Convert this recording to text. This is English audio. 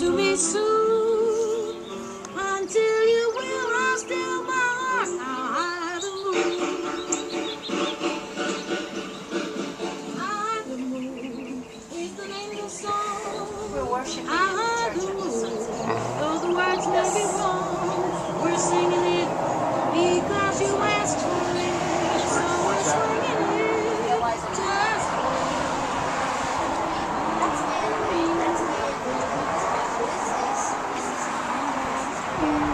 to me soon. Until you will, I'll steal my heart. I'll hide the moon. Hide the moon is the name of the song. We're worshiping hide the moon. Though the words may be wrong, we're singing it because you asked for you.